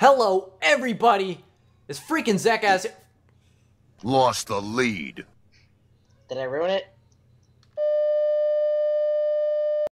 Hello, everybody! It's freaking Zach as Lost the lead. Did I ruin it?